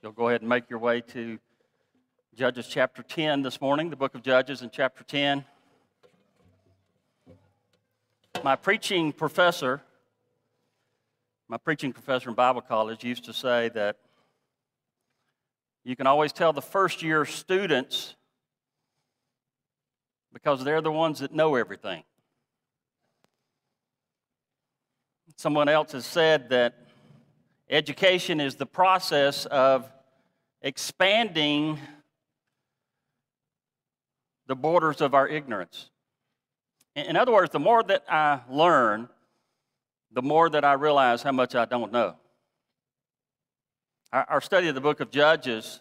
You'll go ahead and make your way to Judges chapter 10 this morning, the book of Judges in chapter 10. My preaching professor, my preaching professor in Bible college used to say that you can always tell the first year students because they're the ones that know everything. Someone else has said that education is the process of expanding the borders of our ignorance. In other words, the more that I learn, the more that I realize how much I don't know. Our study of the book of Judges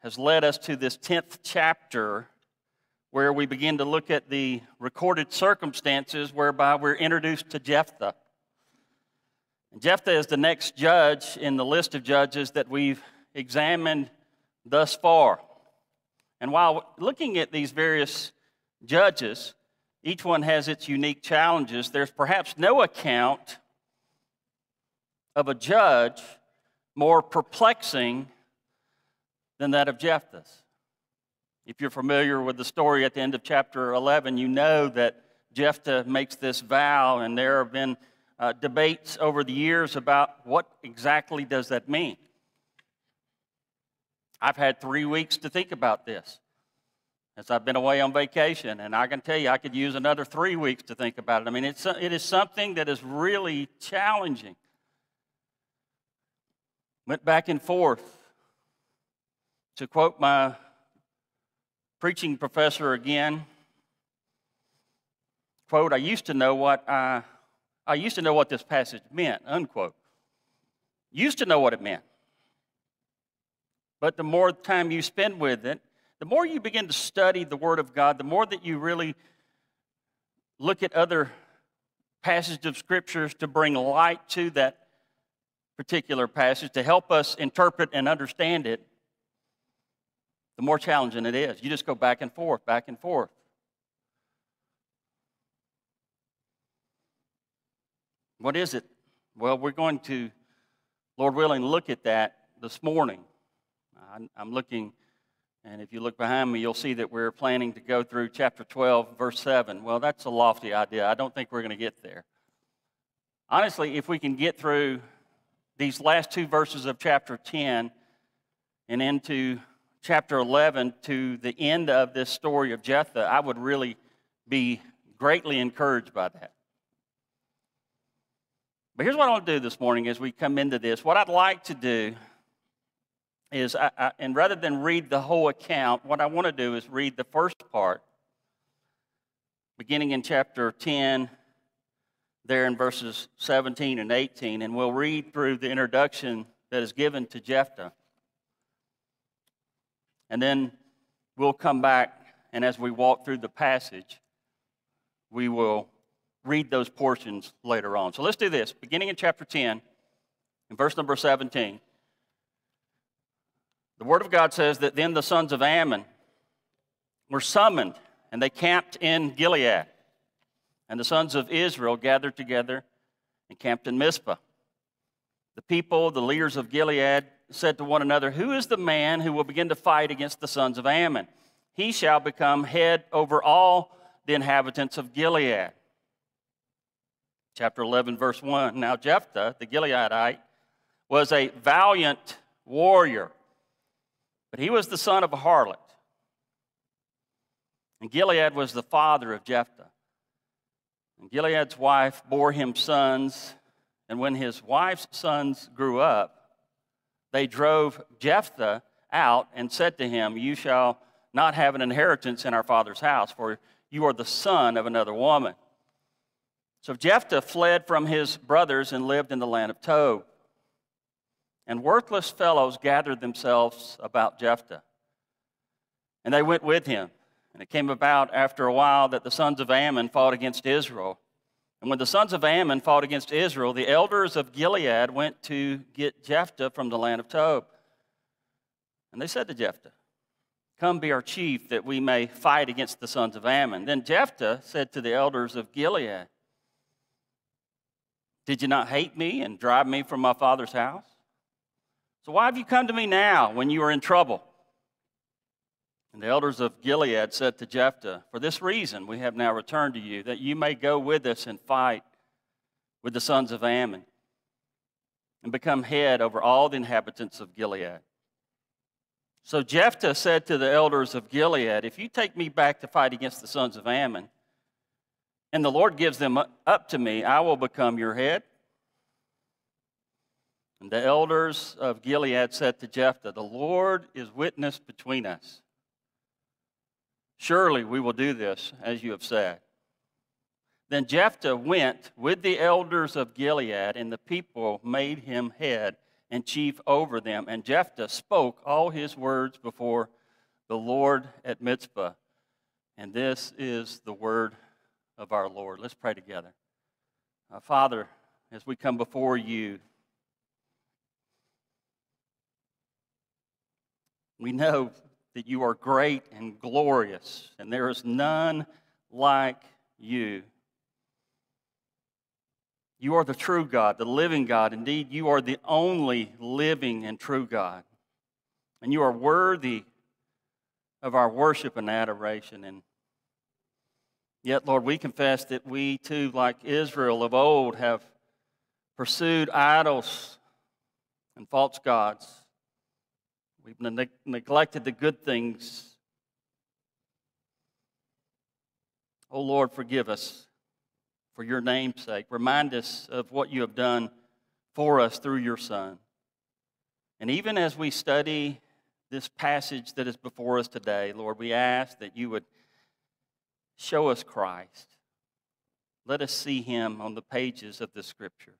has led us to this 10th chapter where we begin to look at the recorded circumstances whereby we're introduced to Jephthah. Jephthah is the next judge in the list of judges that we've examined thus far. And while looking at these various judges, each one has its unique challenges, there's perhaps no account of a judge more perplexing than that of Jephthah's. If you're familiar with the story at the end of chapter 11, you know that Jephthah makes this vow, and there have been uh, debates over the years about what exactly does that mean. I've had three weeks to think about this as I've been away on vacation, and I can tell you I could use another three weeks to think about it. I mean, it's, it is something that is really challenging. Went back and forth. To quote my preaching professor again, quote, I used to know what I, I used to know what this passage meant, unquote. Used to know what it meant. But the more time you spend with it, the more you begin to study the Word of God, the more that you really look at other passages of scriptures to bring light to that particular passage, to help us interpret and understand it, the more challenging it is. You just go back and forth, back and forth. What is it? Well, we're going to, Lord willing, look at that this morning. I'm looking, and if you look behind me, you'll see that we're planning to go through chapter 12, verse 7. Well, that's a lofty idea. I don't think we're going to get there. Honestly, if we can get through these last two verses of chapter 10 and into chapter 11 to the end of this story of Jephthah, I would really be greatly encouraged by that. But here's what I'll do this morning as we come into this. What I'd like to do is, I, I, and rather than read the whole account, what I want to do is read the first part, beginning in chapter 10, there in verses 17 and 18, and we'll read through the introduction that is given to Jephthah. And then we'll come back, and as we walk through the passage, we will read those portions later on. So let's do this. Beginning in chapter 10, in verse number 17, the Word of God says that then the sons of Ammon were summoned, and they camped in Gilead. And the sons of Israel gathered together and camped in Mizpah. The people, the leaders of Gilead, said to one another, Who is the man who will begin to fight against the sons of Ammon? He shall become head over all the inhabitants of Gilead. Chapter 11, verse 1. Now, Jephthah, the Gileadite, was a valiant warrior, but he was the son of a harlot. And Gilead was the father of Jephthah. And Gilead's wife bore him sons, and when his wife's sons grew up, they drove Jephthah out and said to him, You shall not have an inheritance in our father's house, for you are the son of another woman. So Jephthah fled from his brothers and lived in the land of Tob. And worthless fellows gathered themselves about Jephthah. And they went with him. And it came about after a while that the sons of Ammon fought against Israel. And when the sons of Ammon fought against Israel, the elders of Gilead went to get Jephthah from the land of Tob. And they said to Jephthah, Come be our chief, that we may fight against the sons of Ammon. Then Jephthah said to the elders of Gilead, Did you not hate me and drive me from my father's house? So why have you come to me now when you are in trouble? And the elders of Gilead said to Jephthah, For this reason we have now returned to you, that you may go with us and fight with the sons of Ammon and become head over all the inhabitants of Gilead. So Jephthah said to the elders of Gilead, If you take me back to fight against the sons of Ammon, and the Lord gives them up to me, I will become your head. And the elders of Gilead said to Jephthah, The Lord is witness between us. Surely we will do this, as you have said. Then Jephthah went with the elders of Gilead, and the people made him head and chief over them. And Jephthah spoke all his words before the Lord at Mizpah. And this is the word of our Lord. Let's pray together. Uh, Father, as we come before you, we know that you are great and glorious, and there is none like you. You are the true God, the living God. Indeed, you are the only living and true God. And you are worthy of our worship and adoration. And yet, Lord, we confess that we too, like Israel of old, have pursued idols and false gods. We've ne- neglected the good things. Oh, Lord, forgive us for your name's sake. Remind us of what you have done for us through your Son. And even as we study this passage that is before us today, Lord, we ask that you would show us Christ. Let us see him on the pages of the scripture.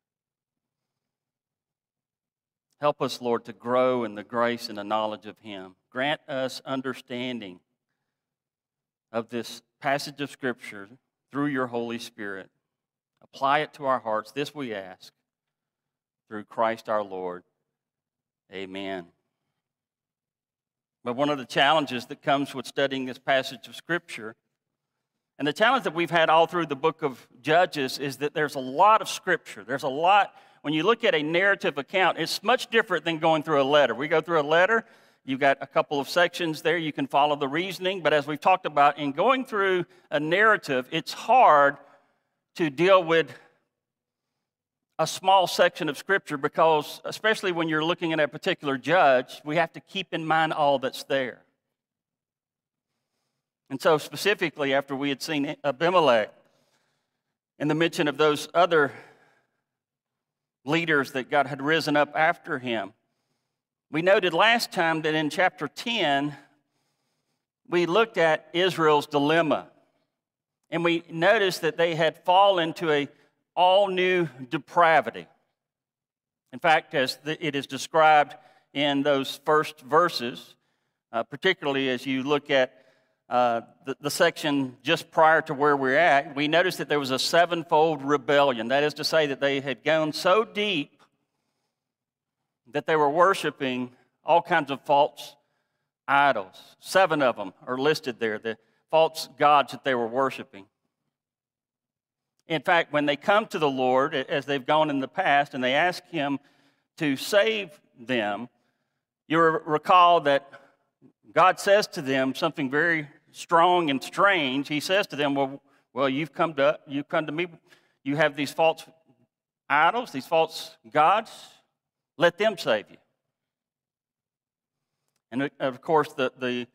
Help us, Lord, to grow in the grace and the knowledge of him. Grant us understanding of this passage of scripture through your Holy Spirit. Apply it to our hearts. This we ask through Christ our Lord. Amen. But one of the challenges that comes with studying this passage of Scripture, and the challenge that we've had all through the book of Judges, is that there's a lot of Scripture. There's a lot, when you look at a narrative account, it's much different than going through a letter. We go through a letter, you've got a couple of sections there, you can follow the reasoning, but as we've talked about, in going through a narrative, it's hard to deal with a small section of Scripture because, especially when you're looking at a particular judge, we have to keep in mind all that's there. And so, specifically, after we had seen Abimelech and the mention of those other leaders that God had risen up after him, we noted last time that in chapter 10, we looked at Israel's dilemma. And we noticed that they had fallen to a all new depravity. In fact, as it is described in those first verses, uh, particularly as you look at uh, the, the, section just prior to where we're at, we noticed that there was a sevenfold rebellion. That is to say, that they had gone so deep that they were worshiping all kinds of false idols. Seven of them are listed there. The, false gods that they were worshiping. In fact, when they come to the Lord, as they've gone in the past, and they ask Him to save them, you recall that God says to them something very strong and strange. He says to them, Well, well you've, come to, you've come to me, you have these false idols, these false gods, let them save you. And uh, of course, the, the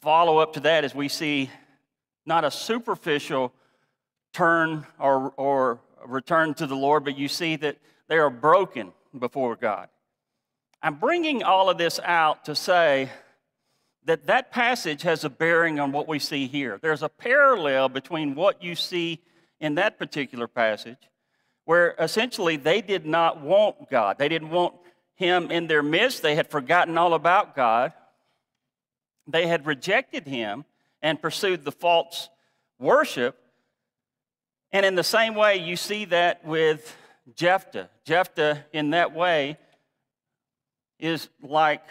follow up to that is we see not a superficial turn or, or return to the Lord, but you see that they are broken before God. I'm bringing all of this out to say that that passage has a bearing on what we see here. There's a parallel between what you see in that particular passage, where essentially they did not want God. They didn't want Him in their midst. They had forgotten all about God. They had rejected him and pursued the false worship. And in the same way, you see that with Jephthah. Jephthah, in that way, is like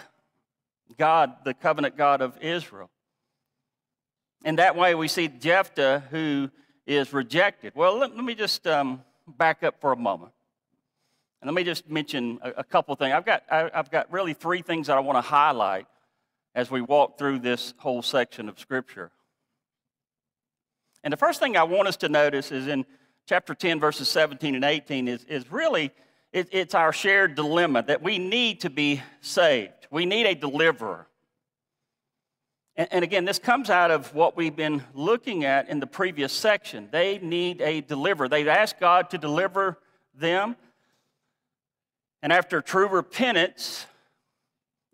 God, the covenant God of Israel. And that way, we see Jephthah who is rejected. Well, let, let me just um, back up for a moment. And let me just mention a, a couple things. I've got, I, I've got really three things that I want to highlight as we walk through this whole section of Scripture. And the first thing I want us to notice is in chapter 10, verses 17 and 18, is, is really it, it's our shared dilemma that we need to be saved. We need a deliverer. And, and again, this comes out of what we've been looking at in the previous section. They need a deliverer. They've asked God to deliver them. And after true repentance,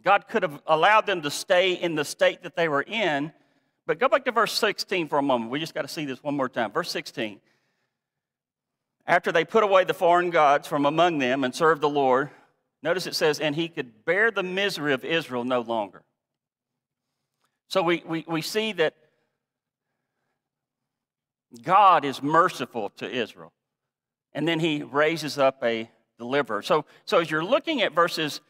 God could have allowed them to stay in the state that they were in. But go back to verse 16 for a moment. We just got to see this one more time. Verse 16. After they put away the foreign gods from among them and served the Lord, notice it says, and he could bear the misery of Israel no longer. So we, we, we see that God is merciful to Israel. And then he raises up a deliverer. So, so as you're looking at verses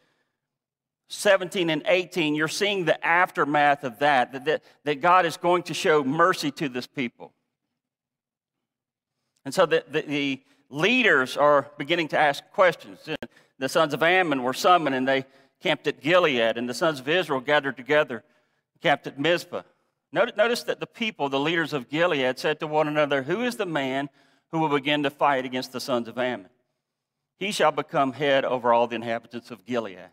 17 and 18, you're seeing the aftermath of that, that, that, that God is going to show mercy to this people. And so the, the, the, leaders are beginning to ask questions. The sons of Ammon were summoned and they camped at Gilead, and the sons of Israel gathered together, and camped at Mizpah. Notice that the people, the leaders of Gilead, said to one another, Who is the man who will begin to fight against the sons of Ammon? he shall become head over all the inhabitants of Gilead.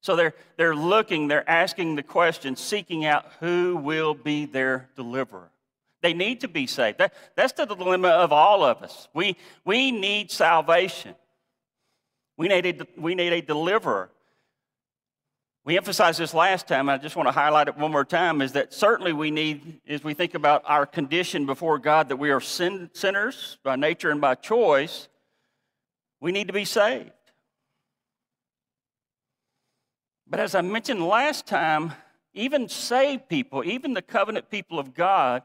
So they're, they're looking, they're asking the question, seeking out who will be their deliverer. They need to be saved. That, that's the dilemma of all of us. We, we need salvation. We need, a, we need a deliverer. We emphasized this last time, I just want to highlight it one more time, is that certainly we need, as we think about our condition before God, that we are sin, sinners by nature and by choice, we need to be saved. But as I mentioned last time, even saved people, even the covenant people of God,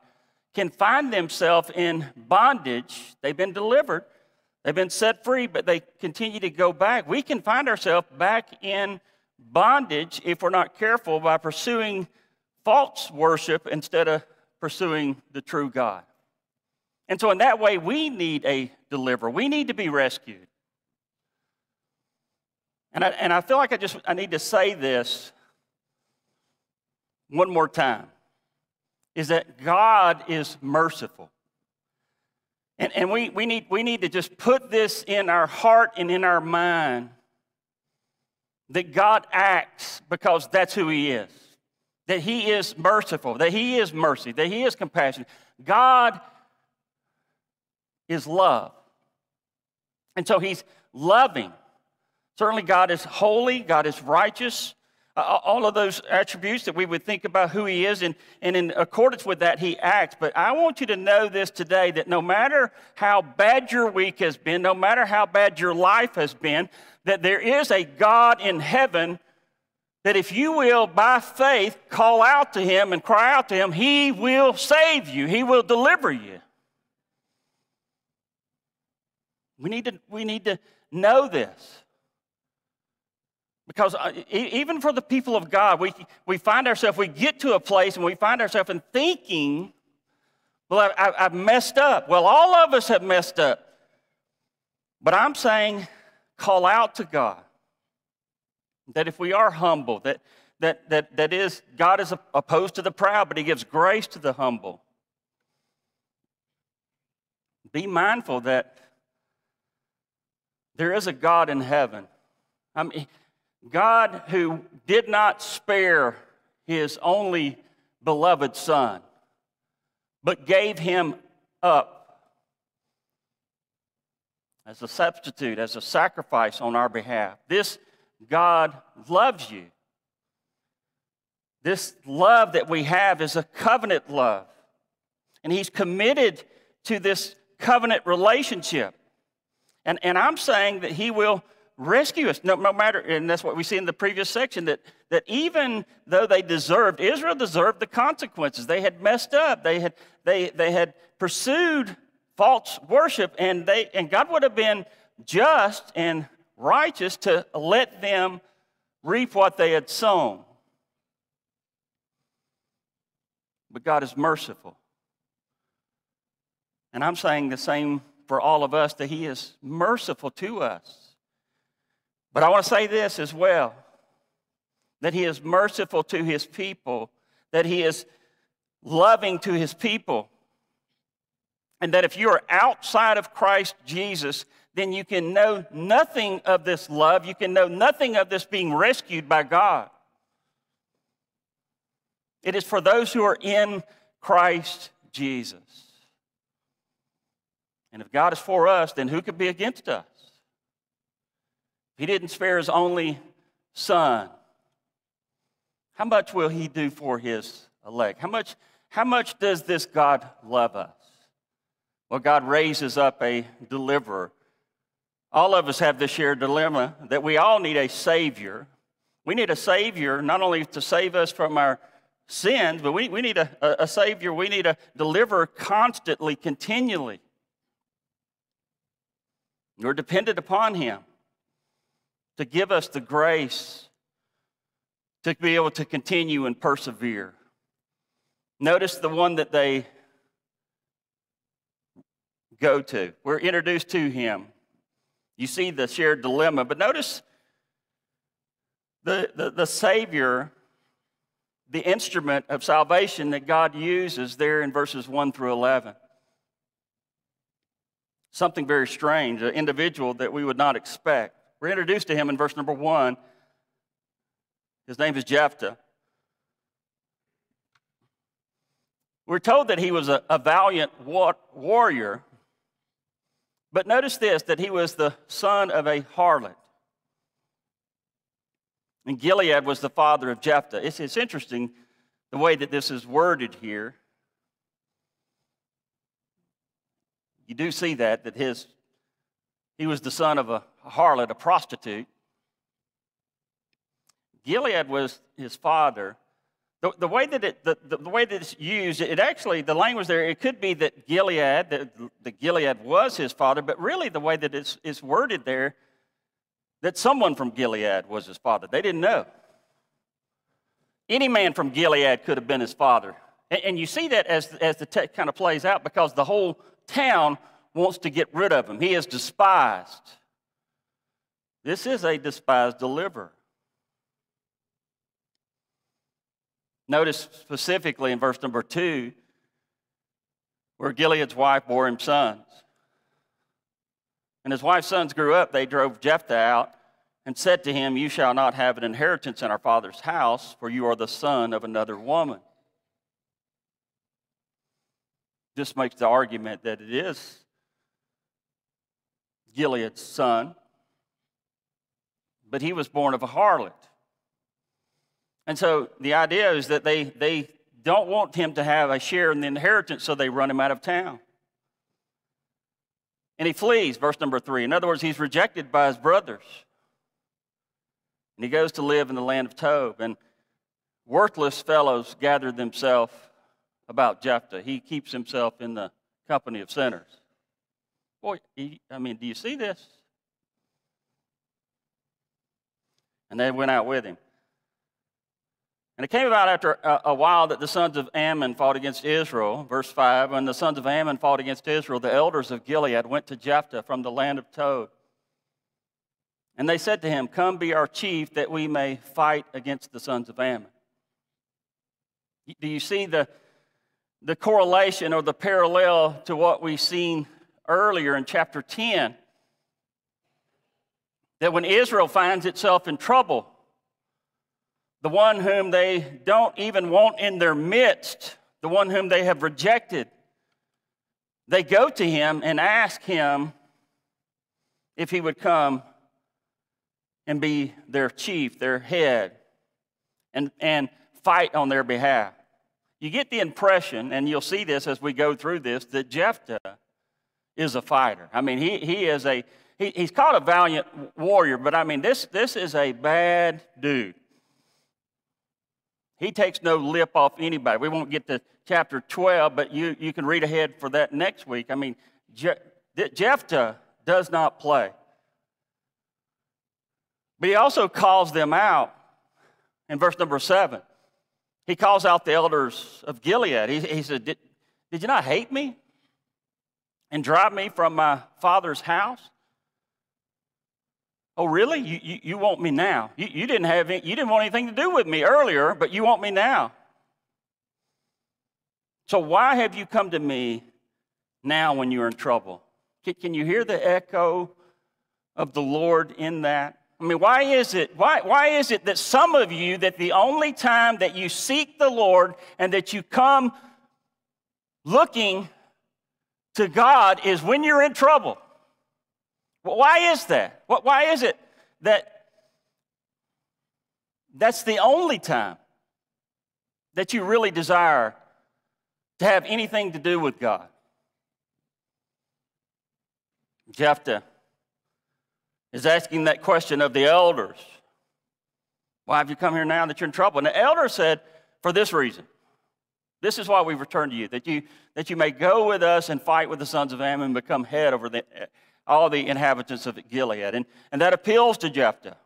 can find themselves in bondage. They've been delivered, they've been set free, but they continue to go back. We can find ourselves back in bondage if we're not careful by pursuing false worship instead of pursuing the true God. And so, in that way, we need a deliverer. We need to be rescued. And I, and I feel like I just I need to say this one more time is that God is merciful. And, and we, we, need, we need to just put this in our heart and in our mind that God acts because that's who He is. That He is merciful, that He is mercy, that He is compassion. God is love. And so He's loving. Certainly, God is holy, God is righteous, all of those attributes that we would think about who He is, and, and in accordance with that, He acts. But I want you to know this today that no matter how bad your week has been, no matter how bad your life has been, that there is a God in heaven that if you will, by faith, call out to Him and cry out to Him, He will save you, He will deliver you. We need to, we need to know this. Because uh, even for the people of God, we, we find ourselves, we get to a place and we find ourselves in thinking, well, I, have messed up. Well, all of us have messed up. But I'm saying, call out to God. That if we are humble, that, that, that, that is, God is opposed to the proud, but He gives grace to the humble. Be mindful that there is a God in heaven. I mean, God, who did not spare his only beloved son, but gave him up as a substitute, as a sacrifice on our behalf. This God loves you. This love that we have is a covenant love. And He's committed to this covenant relationship. And, and I'm saying that He will rescue us. No, no, matter and that's what we see in the previous section that, that even though they deserved israel deserved the consequences. They had messed up. They had they, they had pursued false worship and they and god would have been just and righteous to let them reap what they had sown. But god is merciful. And i'm saying the same for all of us that he is merciful to us But I want to say this as well that he is merciful to his people, that he is loving to his people, and that if you are outside of Christ Jesus, then you can know nothing of this love. You can know nothing of this being rescued by God. It is for those who are in Christ Jesus. And if God is for us, then who could be against us? He didn't spare his only son. How much will he do for his elect? How much, how much does this God love us? Well, God raises up a deliverer. All of us have this shared dilemma that we all need a Savior. We need a Savior not only to save us from our sins, but we, we need a, a, a Savior. We need a deliverer constantly, continually. We're dependent upon Him to give us the grace to be able to continue and persevere. Notice the one that they go to. We're introduced to him. You see the shared dilemma, but notice the, the, the Savior, the instrument of salvation that God uses there in verses 1 through 11. Something very strange, an individual that we would not expect. We're introduced to him in verse number 1 his name is Jephthah. We're told that he was a, a valiant war, warrior, but notice this that he was the son of a harlot. And Gilead was the father of Jephthah. It's, it's interesting the way that this is worded here. You do see that, that his, he was the son of a harlot, a prostitute. Gilead was his father. The, the way that it, the, the, way that it's used, it actually, the language there, it could be that Gilead, that, that Gilead was his father, but really the way that it's, it's worded there, that someone from Gilead was his father. They didn't know. Any man from Gilead could have been his father. And, and you see that as, as the text kind of plays out because the whole town wants to get rid of him. He is despised. This is a despised deliverer. Notice specifically in verse number two, where Gilead's wife bore him sons. And his wife's sons grew up, they drove Jephthah out and said to him, You shall not have an inheritance in our father's house, for you are the son of another woman. This makes the argument that it is Gilead's son, but he was born of a harlot. And so the idea is that they, they don't want him to have a share in the inheritance, so they run him out of town. And he flees, verse number three. In other words, he's rejected by his brothers. And he goes to live in the land of Tob. And worthless fellows gather themselves about Jephthah. He keeps himself in the company of sinners. Boy, I mean, do you see this? And they went out with him. And it came about after a, a, while that the sons of Ammon fought against Israel. Verse 5 When the sons of Ammon fought against Israel, the elders of Gilead went to Jephthah from the land of Tob. And they said to him, Come be our chief that we may fight against the sons of Ammon. Do you see the, the correlation or the parallel to what we've seen earlier in chapter 10? That when Israel finds itself in trouble, the one whom they don't even want in their midst, the one whom they have rejected. They go to him and ask him if he would come and be their chief, their head, and, and fight on their behalf. You get the impression, and you'll see this as we go through this, that Jephthah is a fighter. I mean, he, he is a, he, he's called a valiant warrior, but I mean, this, this is a bad dude. He takes no lip off anybody. We won't get to chapter 12, but you, you can read ahead for that next week. I mean, Je- Jephthah does not play. But he also calls them out in verse number 7. He calls out the elders of Gilead. He, he said, did, did you not hate me and drive me from my father's house? Oh, really? You, you, you want me now? You, you, didn't have any, you didn't want anything to do with me earlier, but you want me now. So why have you come to me now when you're in trouble? Can, can you hear the echo of the Lord in that? I mean, why is it? Why, why is it that some of you that the only time that you seek the Lord and that you come looking to God is when you're in trouble? Why is that? Why is it that that's the only time that you really desire to have anything to do with God? Jephthah is asking that question of the elders. Why have you come here now that you're in trouble? And the elder said, For this reason. This is why we've returned to you, that you, that you may go with us and fight with the sons of Ammon and become head over the, eh, all the inhabitants of Gilead. And, and that appeals to Jephthah.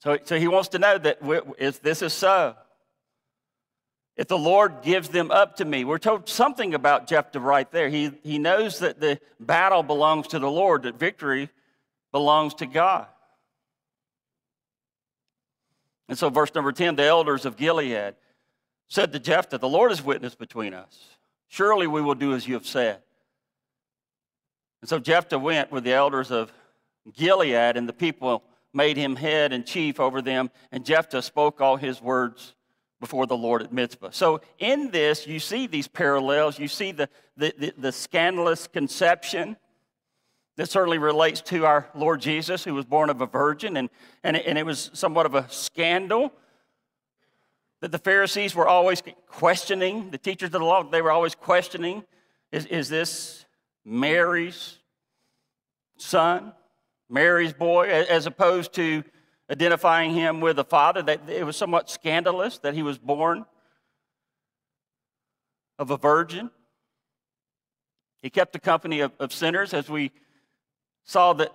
So, so he wants to know that if this is so, if the Lord gives them up to me, we're told something about Jephthah right there. He, he knows that the battle belongs to the Lord, that victory belongs to God. And so, verse number 10 the elders of Gilead said to Jephthah, The Lord is witness between us. Surely we will do as you have said. And so Jephthah went with the elders of Gilead, and the people made him head and chief over them. And Jephthah spoke all his words before the Lord at Mizpah. So in this, you see these parallels. You see the, the, the, the scandalous conception that certainly relates to our Lord Jesus, who was born of a virgin, and, and, it, and it was somewhat of a scandal that the Pharisees were always questioning, the teachers of the law, they were always questioning is, is this Mary's son, Mary's boy, as opposed to identifying him with the father, that it was somewhat scandalous that he was born of a virgin. He kept the company of, of sinners, as we saw that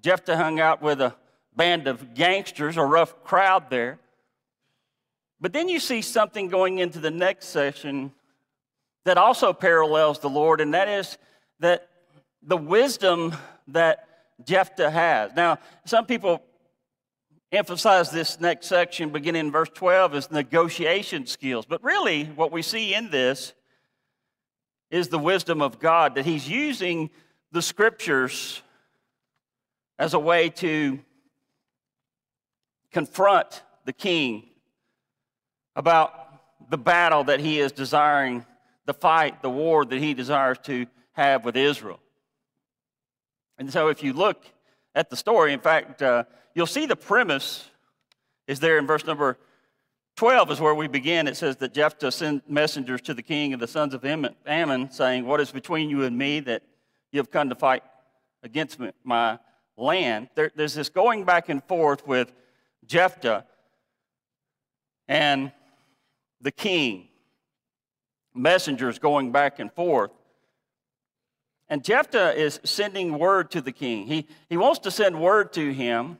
Jephthah hung out with a band of gangsters, a rough crowd there. But then you see something going into the next session that also parallels the Lord, and that is that the wisdom that Jephthah has. Now, some people emphasize this next section, beginning in verse 12, as negotiation skills. But really, what we see in this is the wisdom of God, that He's using the scriptures as a way to confront the king about the battle that he is desiring, the fight, the war that he desires to have with Israel. And so, if you look at the story, in fact, uh, you'll see the premise is there in verse number 12 is where we begin. It says that Jephthah sent messengers to the king of the sons of Ammon, saying, What is between you and me that you have come to fight against my land? There, there's this going back and forth with Jephthah and the king, messengers going back and forth. And Jephthah is sending word to the king. He, he wants to send word to him,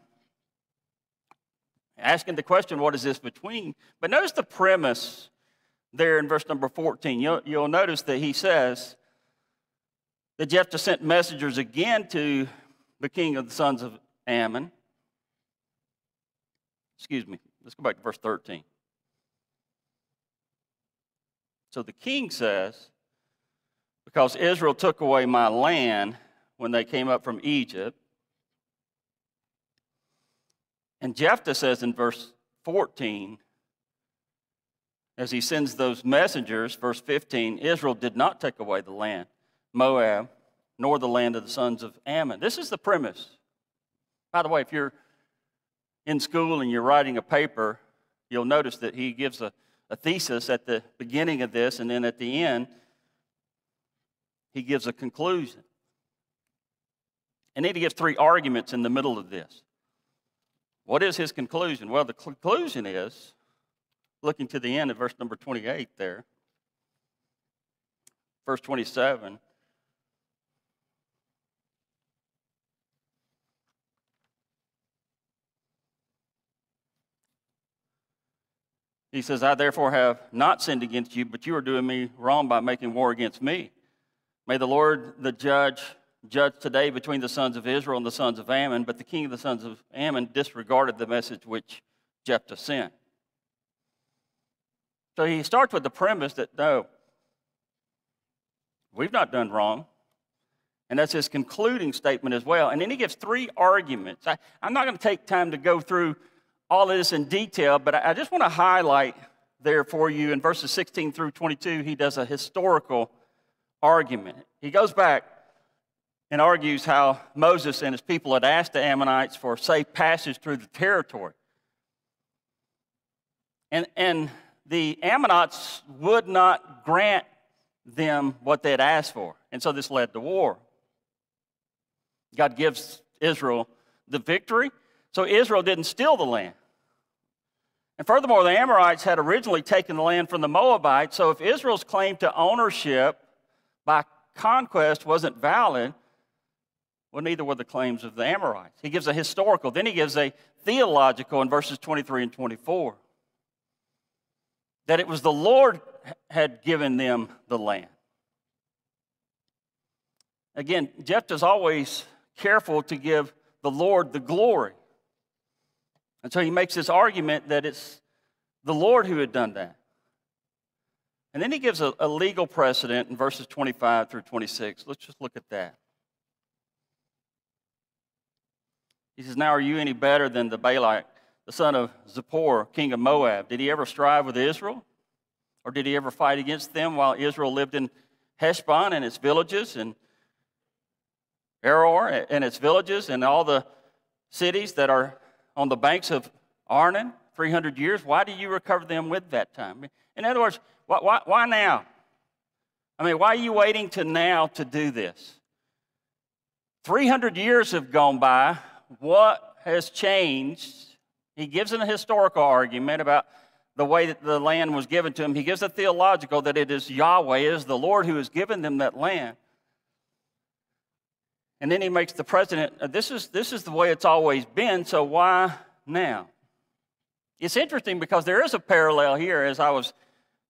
asking the question, What is this between? But notice the premise there in verse number 14. You'll, you'll notice that he says that Jephthah sent messengers again to the king of the sons of Ammon. Excuse me, let's go back to verse 13. So the king says, because Israel took away my land when they came up from Egypt. And Jephthah says in verse 14, as he sends those messengers, verse 15, Israel did not take away the land, Moab, nor the land of the sons of Ammon. This is the premise. By the way, if you're in school and you're writing a paper, you'll notice that he gives a, a thesis at the beginning of this, and then at the end, he gives a conclusion. And then he gives three arguments in the middle of this. What is his conclusion? Well, the conclusion is, looking to the end of verse number 28 there, verse 27. He says, I therefore have not sinned against you, but you are doing me wrong by making war against me. May the Lord, the judge, judge today between the sons of Israel and the sons of Ammon, but the king of the sons of Ammon disregarded the message which Jephthah sent. So he starts with the premise that no, we've not done wrong. And that's his concluding statement as well. And then he gives three arguments. I, am not going to take time to go through all of this in detail, but I, just want to highlight there for you in verses 16 through 22, he does a historical argument. He goes back and argues how Moses and his people had asked the Ammonites for a safe passage through the territory. And, and the Ammonites would not grant them what they had asked for. And so this led to war. God gives Israel the victory. So Israel didn't steal the land. And furthermore, the Amorites had originally taken the land from the Moabites, so if Israel's claim to ownership by conquest wasn't valid, well, neither were the claims of the Amorites. He gives a historical, then he gives a theological in verses 23 and 24. That it was the Lord had given them the land. Again, Jephthah's always careful to give the Lord the glory. And so he makes this argument that it's the Lord who had done that. And then he gives a, a, legal precedent in verses 25 through 26. Let's just look at that. He says, Now are you any better than the Balak, the son of Zippor, king of Moab? Did he ever strive with Israel? Or did he ever fight against them while Israel lived in Heshbon and its villages, and Aroer and its villages, and all the cities that are on the banks of Arnon, 300 years. Why do you recover them with that time? In other words, why, why, why now? I mean, why are you waiting to now to do this? 300 years have gone by. What has changed? He gives an historical argument about the way that the land was given to him. He gives a theological that it is Yahweh, it is the Lord who has given them that land. And then he makes the president, this is, this is the way it's always been, so why now? It's interesting because there is a parallel here as I was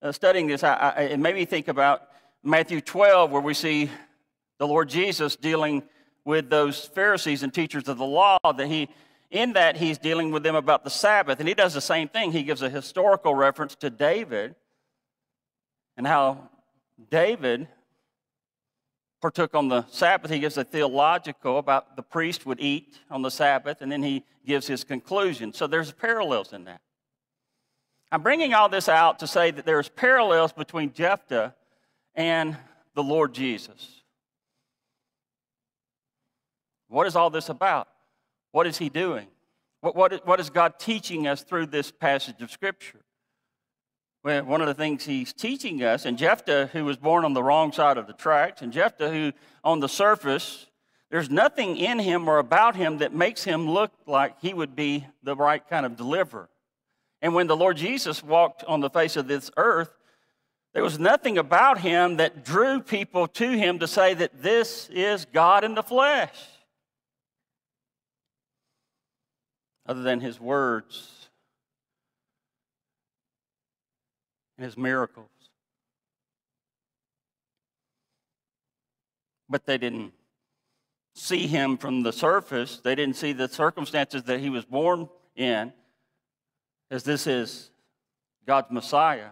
uh, studying this. I, I, it made me think about Matthew 12, where we see the Lord Jesus dealing with those Pharisees and teachers of the law, that he, in that, he's dealing with them about the Sabbath. And he does the same thing. He gives a historical reference to David and how David partook on the Sabbath. He gives a theological about the priest would eat on the Sabbath, and then he gives his conclusion. So there's parallels in that. I'm bringing all this out to say that there's parallels between Jephthah and the Lord Jesus. What is all this about? What is he doing? What, what, what is God teaching us through this passage of Scripture? One of the things he's teaching us, and Jephthah, who was born on the wrong side of the tracks, and Jephthah, who on the surface, there's nothing in him or about him that makes him look like he would be the right kind of deliverer. And when the Lord Jesus walked on the face of this earth, there was nothing about him that drew people to him to say that this is God in the flesh, other than his words and his miracles. But they didn't see him from the surface. They didn't see the circumstances that he was born in, as this is God's Messiah.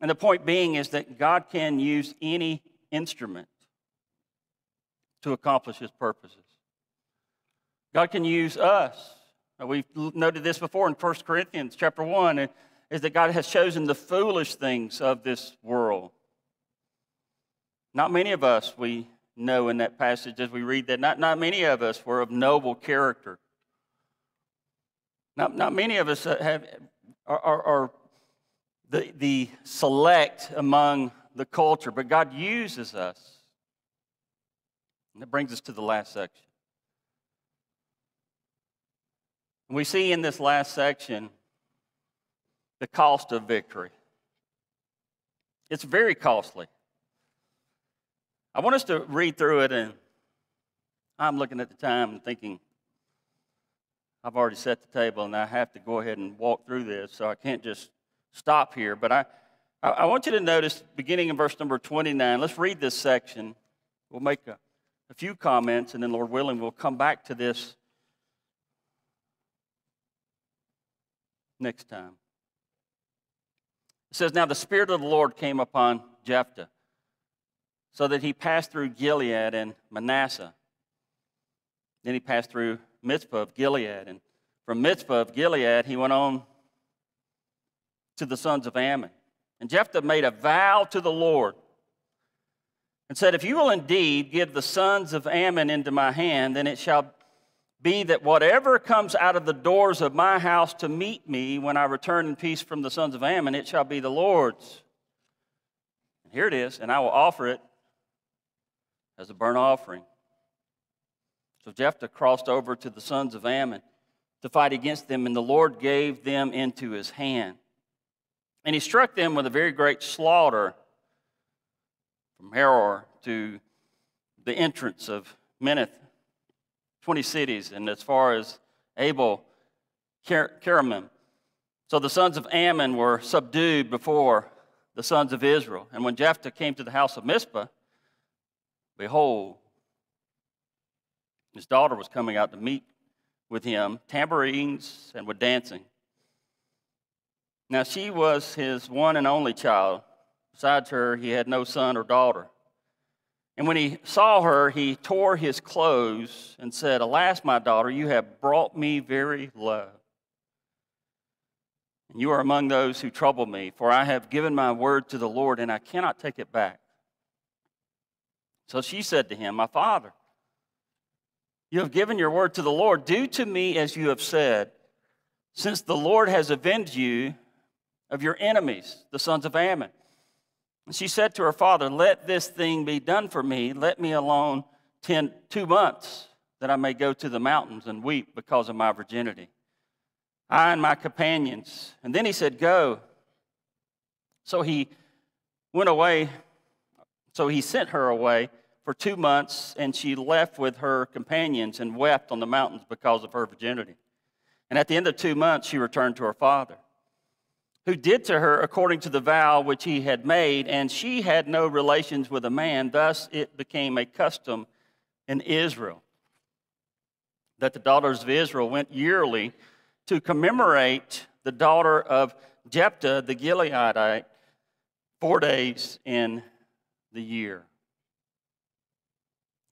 And the point being is that God can use any instrument to accomplish his purposes. God can use us. We've noted this before in 1 Corinthians chapter 1 is that God has chosen the foolish things of this world. Not many of us, we know in that passage as we read that, not, not many of us were of noble character. Not, not many of us have, are, are, are the, the select among the culture, but God uses us. And that brings us to the last section. We see in this last section the cost of victory. It's very costly. I want us to read through it, and I'm looking at the time and thinking, I've already set the table, and I have to go ahead and walk through this, so I can't just stop here. But I, I want you to notice, beginning in verse number 29, let's read this section. We'll make a, a few comments, and then, Lord willing, we'll come back to this next time. Says, Now the Spirit of the Lord came upon Jephthah, so that he passed through Gilead and Manasseh. Then he passed through Mizpah of Gilead. And from Mizpah of Gilead, he went on to the sons of Ammon. And Jephthah made a vow to the Lord and said, If you will indeed give the sons of Ammon into my hand, then it shall be that whatever comes out of the doors of my house to meet me when I return in peace from the sons of Ammon, it shall be the Lord's. And here it is, and I will offer it as a burnt offering. So Jephthah crossed over to the sons of Ammon to fight against them, and the Lord gave them into his hand. And he struck them with a very great slaughter from Aroer to the entrance of Minnith, 20 cities, and as far as Abel Keramim. So the sons of Ammon were subdued before the sons of Israel. And when Jephthah came to the house of Mizpah, behold, his daughter was coming out to meet with him, tambourines and with dancing. Now she was his one and only child. Besides her, he had no son or daughter. And when he saw her, he tore his clothes and said, Alas, my daughter, you have brought me very low. And you are among those who trouble me, for I have given my word to the Lord, and I cannot take it back. So she said to him, My father, you have given your word to the Lord. Do to me as you have said, since the Lord has avenged you of your enemies, the sons of Ammon. And she said to her father, Let this thing be done for me. Let me alone ten, two months, that I may go to the mountains and weep because of my virginity. I and my companions. And then he said, Go. So he went away. So he sent her away for two months, and she left with her companions and wept on the mountains because of her virginity. And at the end of two months, she returned to her father, who did to her according to the vow which he had made, and she had no relations with a man. Thus it became a custom in Israel that the daughters of Israel went yearly to commemorate the daughter of Jephthah the Gileadite four days in the year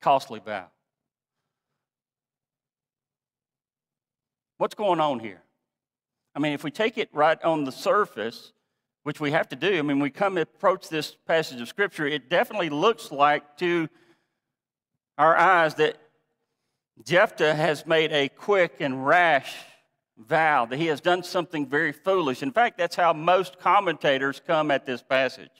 costly vow. What's going on here? I mean, if we take it right on the surface, which we have to do, I mean, we come approach this passage of Scripture, it definitely looks like to our eyes that Jephthah has made a quick and rash vow, that he has done something very foolish. In fact, that's how most commentators come at this passage.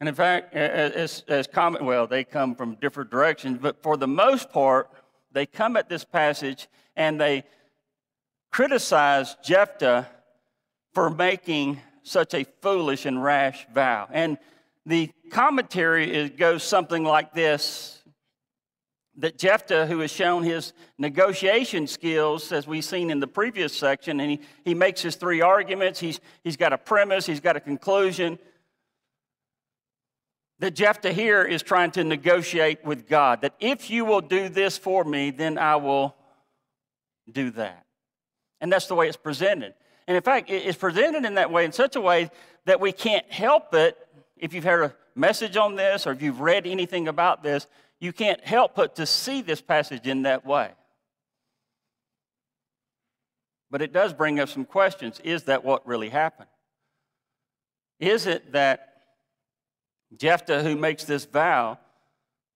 And in fact, as, as common, well, they come from different directions, but for the most part, they come at this passage and they criticize Jephthah for making such a foolish and rash vow. And the commentary goes something like this that Jephthah, who has shown his negotiation skills, as we've seen in the previous section, and he, he makes his three arguments, he's, he's got a premise, he's got a conclusion that Jephthah here is trying to negotiate with God. That if you will do this for me, then I will do that. And that's the way it's presented. And in fact, it's presented in that way, in such a way that we can't help it. If you've heard a message on this or if you've read anything about this, you can't help but to see this passage in that way. But it does bring up some questions. Is that what really happened? Is it that Jephthah, who makes this vow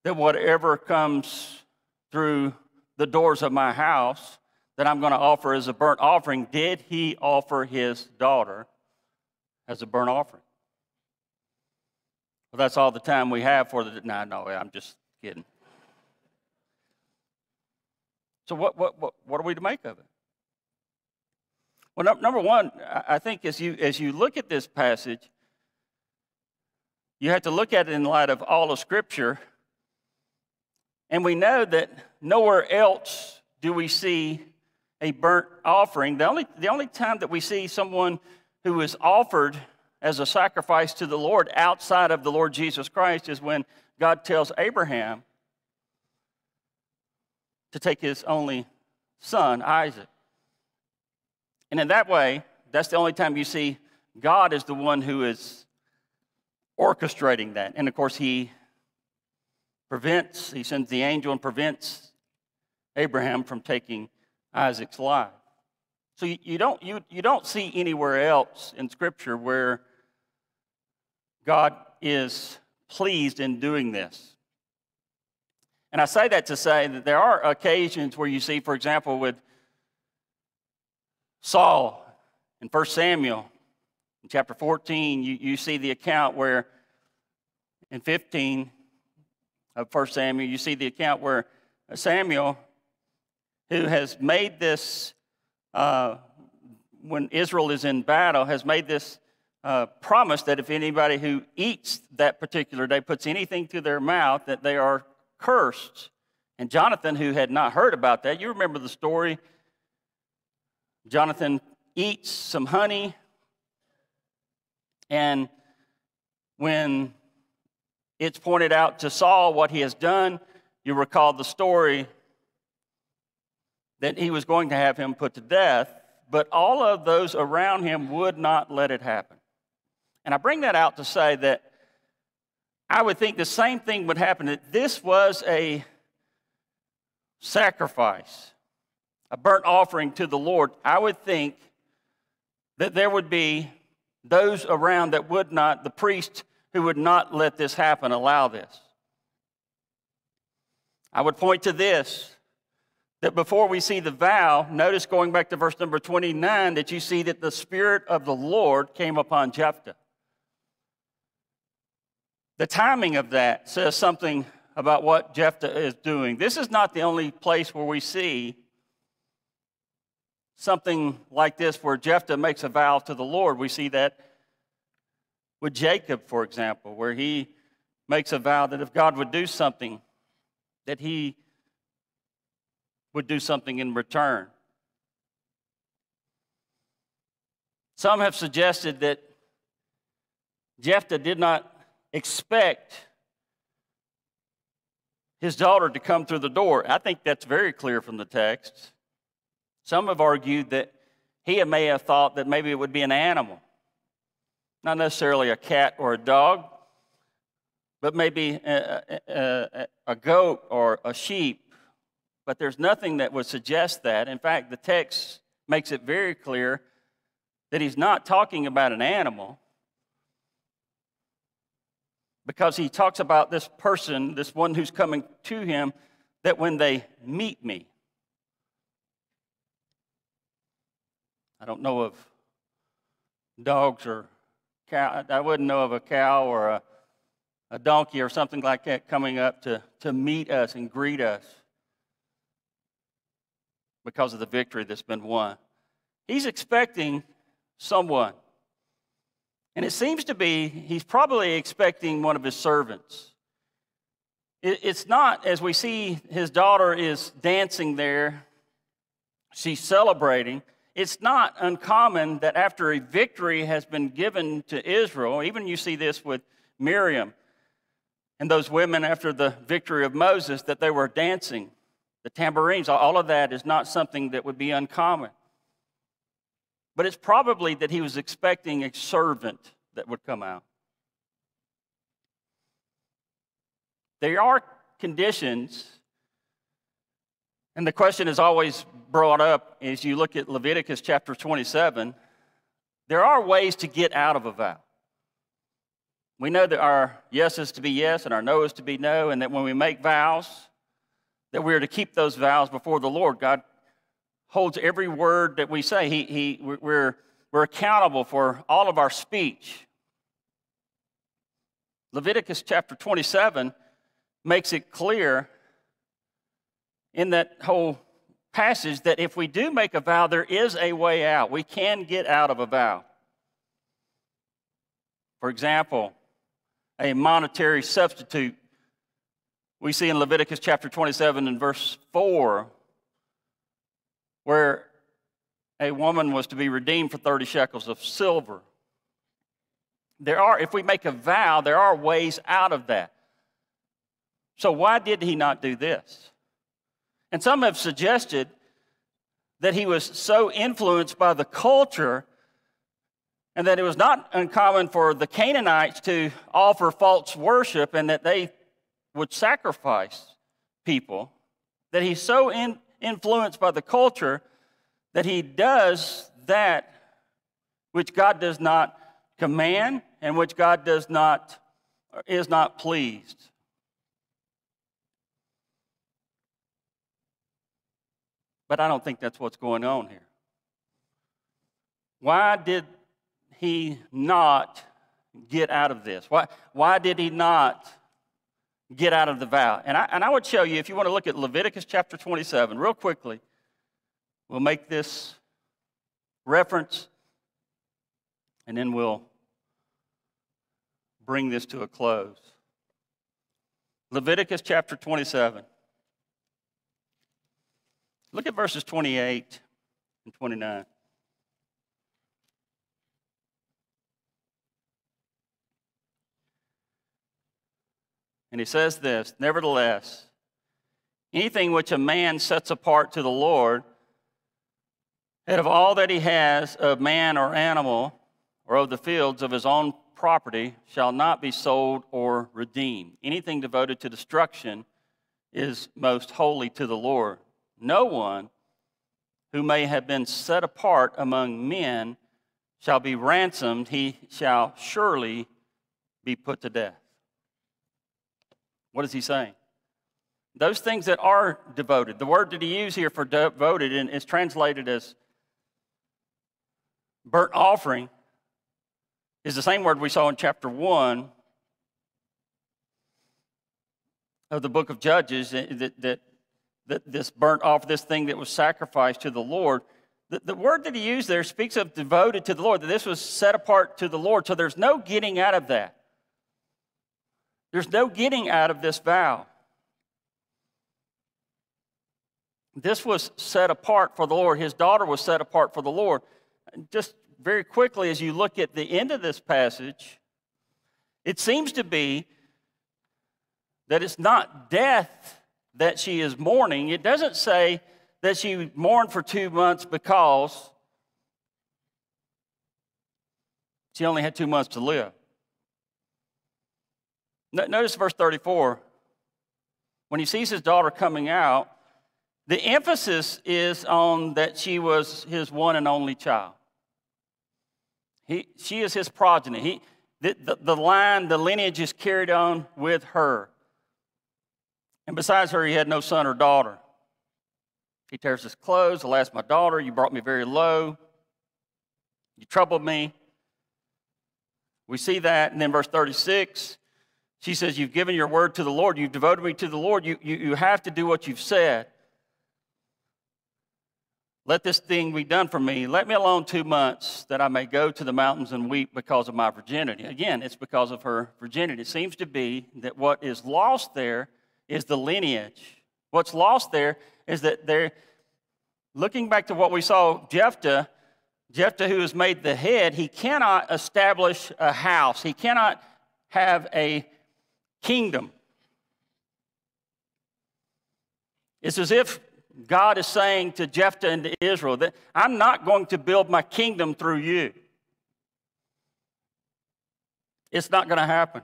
that whatever comes through the doors of my house that I'm going to offer as a burnt offering, did he offer his daughter as a burnt offering? Well, that's all the time we have for the. No, no, I'm just kidding. So, what, what, what, what are we to make of it? Well, no, number one, I think as you, as you look at this passage, you have to look at it in light of all of Scripture. And we know that nowhere else do we see a burnt offering. The only, the only time that we see someone who is offered as a sacrifice to the Lord outside of the Lord Jesus Christ is when God tells Abraham to take his only son, Isaac. And in that way, that's the only time you see God is the one who is orchestrating that. And of course, he prevents, he sends the angel and prevents Abraham from taking Isaac's life. So you, don't, you, you don't see anywhere else in Scripture where God is pleased in doing this. And I say that to say that there are occasions where you see, for example, with Saul in 1 Samuel, in chapter 14, you, you see the account where, in 15 of 1 Samuel, you see the account where Samuel, who has made this, uh, when Israel is in battle, has made this uh, promise that if anybody who eats that particular day puts anything to their mouth, that they are cursed. And Jonathan, who had not heard about that, you remember the story. Jonathan eats some honey, and when it's pointed out to Saul what he has done, you recall the story that he was going to have him put to death, but all of those around him would not let it happen. And I bring that out to say that I would think the same thing would happen, that this was a sacrifice, a burnt offering to the Lord. I would think that there would be those around that would not, the priest who would not let this happen, allow this. I would point to this that before we see the vow, notice going back to verse number 29, that you see that the Spirit of the Lord came upon Jephthah. The timing of that says something about what Jephthah is doing. This is not the only place where we see something like this where Jephthah makes a vow to the Lord. We see that with Jacob, for example, where he makes a vow that if God would do something, that he would do something in return. Some have suggested that Jephthah did not expect his daughter to come through the door. I think that's very clear from the text. Some have argued that he may have thought that maybe it would be an animal, not necessarily a cat or a dog, but maybe a, a, a goat or a sheep. But there's nothing that would suggest that. In fact, the text makes it very clear that he's not talking about an animal, because he talks about this person, this one who's coming to him, that when they meet me, I don't know of dogs or cow. I wouldn't know of a cow or a, a donkey or something like that coming up to, to meet us and greet us because of the victory that's been won. He's expecting someone and it seems to be he's probably expecting one of his servants. It's not, as we see his daughter is dancing there, she's celebrating. It's not uncommon that after a victory has been given to Israel, even you see this with Miriam and those women after the victory of Moses, that they were dancing. The tambourines, all of that is not something that would be uncommon. But it's probably that he was expecting a servant that would come out. There are conditions, and the question is always brought up as you look at Leviticus chapter 27. There are ways to get out of a vow. We know that our yes is to be yes and our no is to be no, and that when we make vows, that we are to keep those vows before the Lord. God holds every word that we say. He, he, we're, we're accountable for all of our speech. Leviticus chapter 27 makes it clear in that whole passage that if we do make a vow, there is a way out. We can get out of a vow. For example, a monetary substitute. We see in Leviticus chapter 27 and verse 4 where a woman was to be redeemed for 30 shekels of silver. There are, if we make a vow, there are ways out of that. So, why did he not do this? And some have suggested that he was so influenced by the culture and that it was not uncommon for the Canaanites to offer false worship and that they would sacrifice people, that he's so in, influenced by the culture that he does that which God does not command and which God does not is not pleased. But I don't think that's what's going on here. Why did he not get out of this? Why, why did he not get out of the vow? And I, and I would show you, if you want to look at Leviticus chapter 27, real quickly, we'll make this reference and then we'll bring this to a close. Leviticus chapter 27. Look at verses 28 and 29. And he says this Nevertheless, anything which a man sets apart to the Lord, out of all that he has of man or animal, or of the fields of his own property, shall not be sold or redeemed. Anything devoted to destruction is most holy to the Lord. No one who may have been set apart among men shall be ransomed, he shall surely be put to death. What is he saying? Those things that are devoted. The word that he used here for devoted is translated as burnt offering is the same word we saw in chapter 1 of the book of Judges that, that, that this burnt off, this thing that was sacrificed to the Lord. The, the word that he used there speaks of devoted to the Lord, that this was set apart to the Lord. So there's no getting out of that. There's no getting out of this vow. This was set apart for the Lord. His daughter was set apart for the Lord. Just very quickly, as you look at the end of this passage, it seems to be that it's not death that she is mourning. It doesn't say that she mourned for two months because she only had two months to live. Notice verse 34. When he sees his daughter coming out, the emphasis is on that she was his one and only child. He, she is his progeny. He, the, the, the line, the lineage is carried on with her. And besides her, he had no son or daughter. He tears his clothes. Alas, my daughter, you brought me very low. You troubled me. We see that. And then verse 36 she says, You've given your word to the Lord. You've devoted me to the Lord. You, you, you have to do what you've said. Let this thing be done for me. Let me alone two months that I may go to the mountains and weep because of my virginity. Again, it's because of her virginity. It seems to be that what is lost there is the lineage. What's lost there is that they're looking back to what we saw Jephthah, Jephthah who is made the head, he cannot establish a house. He cannot have a kingdom. It's as if God is saying to Jephthah and to Israel that I'm not going to build my kingdom through you. It's not going to happen.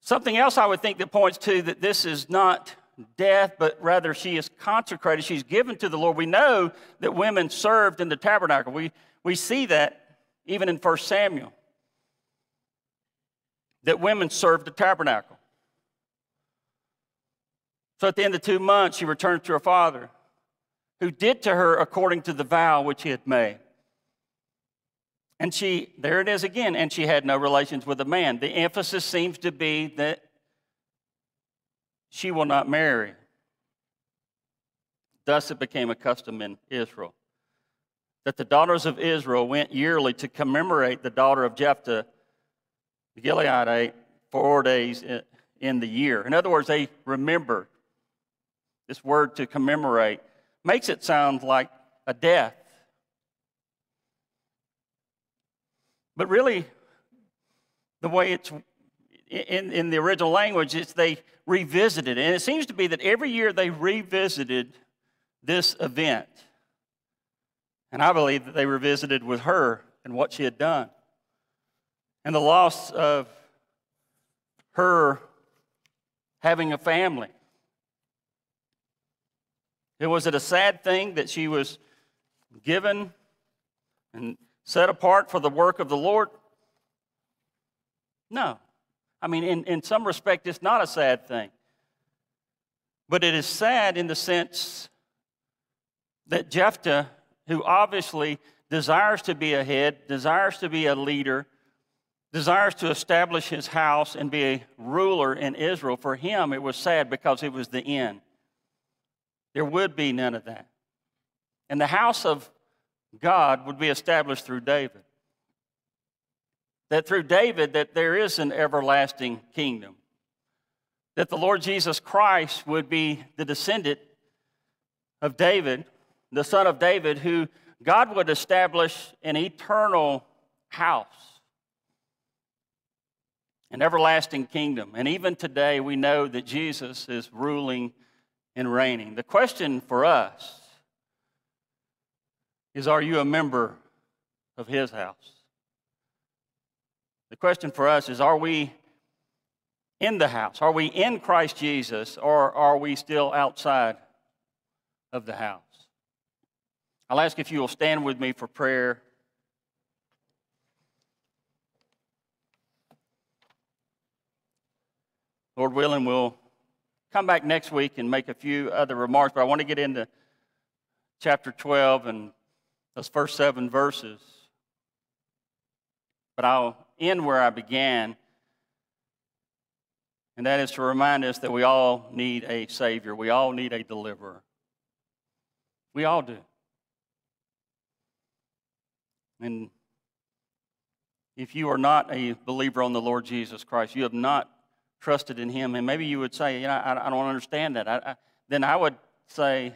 Something else I would think that points to that this is not death, but rather she is consecrated. She's given to the Lord. We know that women served in the tabernacle. We, we see that even in 1 Samuel that women served the tabernacle. So at the end of two months, she returned to her father, who did to her according to the vow which he had made. And she, there it is again, and she had no relations with a man. The emphasis seems to be that she will not marry. Thus it became a custom in Israel that the daughters of Israel went yearly to commemorate the daughter of Jephthah the Gileadite four days in the year. In other words, they remember. This word to commemorate makes it sound like a death. But really, the way it's in, in the original language, it's they revisited. And it seems to be that every year they revisited this event. And I believe that they revisited with her and what she had done. And the loss of her having a family. It was it a sad thing that she was given and set apart for the work of the Lord? No. I mean, in, in some respect, it's not a sad thing. But it is sad in the sense that Jephthah, who obviously desires to be a head, desires to be a leader, desires to establish his house and be a ruler in Israel, for him it was sad because it was the end. There would be none of that. And the house of God would be established through David. That through David that there is an everlasting kingdom. That the Lord Jesus Christ would be the descendant of David, the son of David, who God would establish an eternal house, an everlasting kingdom. And even today, we know that Jesus is ruling and reigning. The question for us is Are you a member of His house? The question for us is Are we in the house? Are we in Christ Jesus, or are we still outside of the house? I'll ask if you will stand with me for prayer. Lord willing, we'll come back next week and make a few other remarks, but I want to get into chapter 12 and those first seven verses. But I'll end where I began, and that is to remind us that we all need a Savior. We all need a deliverer. We all do. And if you are not a believer on the Lord Jesus Christ, you have not trusted in Him, and maybe you would say, you know, I, I don't understand that. I, I, then I would say,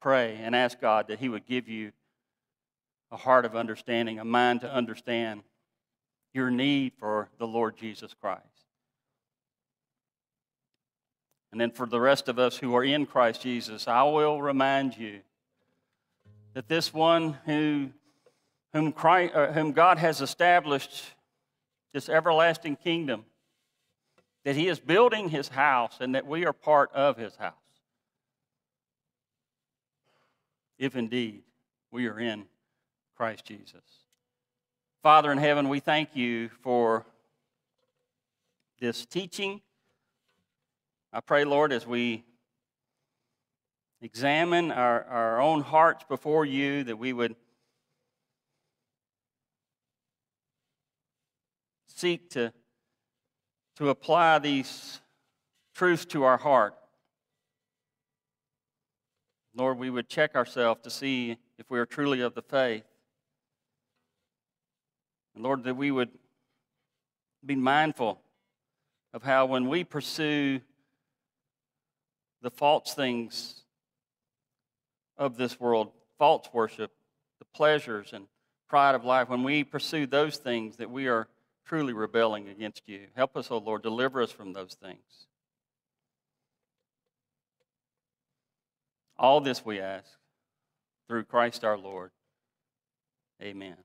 pray and ask God that He would give you a heart of understanding, a mind to understand your need for the Lord Jesus Christ. And then for the rest of us who are in Christ Jesus, I will remind you that this one who, whom, Christ, uh, whom God has established this everlasting kingdom, that he is building his house and that we are part of his house if indeed we are in Christ Jesus. Father in heaven, we thank you for this teaching. I pray, Lord, as we examine our, our own hearts before you, that we would seek to, to apply these truths to our heart. Lord, we would check ourselves to see if we are truly of the faith. And Lord, that we would be mindful of how when we pursue the false things of this world, false worship, the pleasures and pride of life, when we pursue those things, that we are truly rebelling against you. Help us, O oh Lord, deliver us from those things. All this we ask through Christ our Lord. Amen.